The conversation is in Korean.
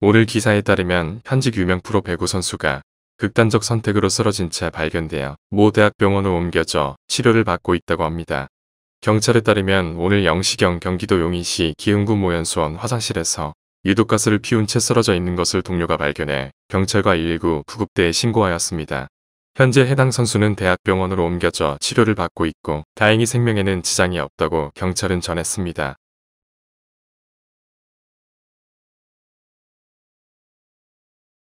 오늘 기사에 따르면 현직 유명 프로 배구 선수가 극단적 선택으로 쓰러진 채 발견되어 모 대학병원으로 옮겨져 치료를 받고 있다고 합니다. 경찰에 따르면 오늘 영시경 경기도 용인시 기흥구 모연수원 화장실에서 유독가스를 피운 채 쓰러져 있는 것을 동료가 발견해 경찰과 119 구급대에 신고하였습니다. 현재 해당 선수는 대학병원으로 옮겨져 치료를 받고 있고 다행히 생명에는 지장이 없다고 경찰은 전했습니다.